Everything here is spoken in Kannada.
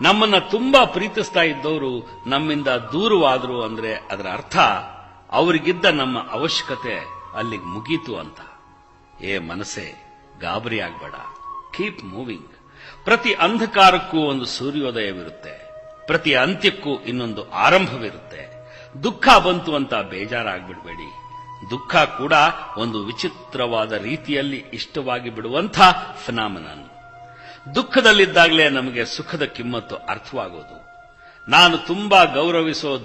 ನಮ್ಮನ್ನ ತುಂಬಾ ಪ್ರೀತಿಸ್ತಾ ಇದ್ದವರು ನಮ್ಮಿಂದ ದೂರವಾದ್ರು ಅಂದ್ರೆ ಅದರ ಅರ್ಥ ಅವರಿಗಿದ್ದ ನಮ್ಮ ಅವಶ್ಯಕತೆ ಅಲ್ಲಿಗೆ ಮುಗೀತು ಅಂತ. ಏ ಮನಸ್ಸೇ, ಗಾಬರಿ ಆಗ್ಬೇಡ. ಕೀಪ್ ಮೂವಿಂಗ್ ಪ್ರತಿ ಅಂಧಕಾರಕ್ಕೂ ಒಂದು ಸೂರ್ಯೋದಯವಿರುತ್ತೆ. ಪ್ರತಿ ಅಂತ್ಯಕ್ಕೂ ಇನ್ನೊಂದು ಆರಂಭವಿರುತ್ತೆ. ದುಃಖ ಬಂತು ಅಂತ ಬೇಜಾರಾಗ್ಬಿಡ್ಬೇಡಿ. ದುಃಖ ಕೂಡ ಒಂದು ವಿಚಿತ್ರವಾದ ರೀತಿಯಲ್ಲಿ ಇಷ್ಟವಾಗಿ ಬಿಡುವಂಥ ಫಿನಾಮಿನನ್ ದುಃಖದಲ್ಲಿದ್ದಾಗಲೇ ನಮಗೆ ಸುಖದ ಕಿಮ್ಮತ್ತು ಅರ್ಥವಾಗೋದು. ನಾನು ತುಂಬಾ ಗೌರವಿಸೋ